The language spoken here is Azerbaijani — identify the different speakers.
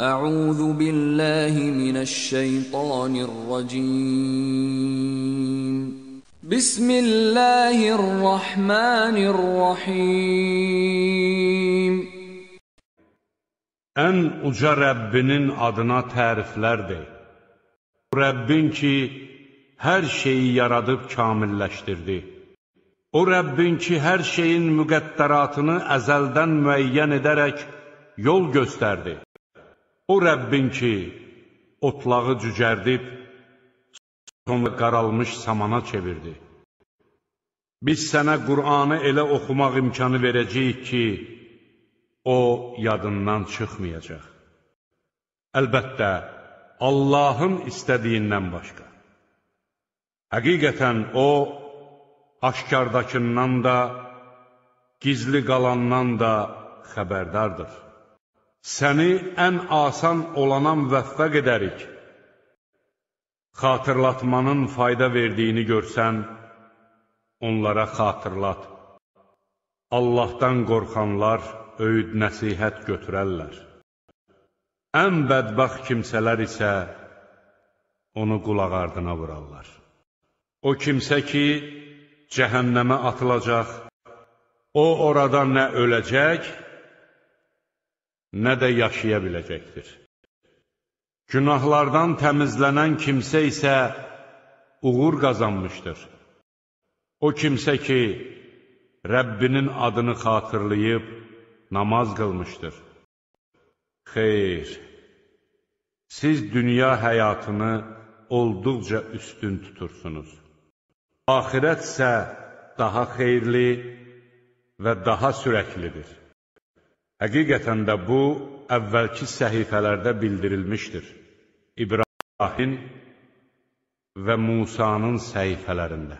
Speaker 1: أعوذ بالله من الشيطان الرجيم بسم الله الرحمن الرحيم
Speaker 2: Ən uca Rəbbinin adına təriflər de. Rəbbin ki, hər şeyi yaradıb kamilləşdirdi. O Rəbbin ki, hər şeyin müqəddəratını əzəldən müəyyən edərək yol göstərdi. O Rəbbin ki, otlağı cücərdib, sonra qaralmış samana çevirdi. Biz sənə Qur'anı elə oxumaq imkanı verəcəyik ki, o yadından çıxmayacaq. Əlbəttə, Allahın istədiyindən başqa. Həqiqətən O, aşkardakından da, gizli qalandan da xəbərdardır. Səni ən asan olana müvəffəq edərik. Xatırlatmanın fayda verdiyini görsən, onlara xatırlat. Allahdan qorxanlar öyüd nəsihət götürərlər. Ən bədbaxt kimsələr isə onu qulaq ardına vurarlar. O kimsə ki, cəhənnəmə atılacaq, o orada nə öləcək, nə də yaşaya biləcəkdir. Günahlardan təmizlənən kimsə isə uğur qazanmışdır. O kimsə ki, Rəbbinin adını xatırlayıb namaz qılmışdır. Xeyr, siz dünya həyatını olduqca üstün tutursunuz. Ahirət isə daha xeyirli və daha sürəklidir. Həqiqətən də bu, əvvəlki səhifələrdə bildirilmişdir. İbrahim və Musanın səhifələrində.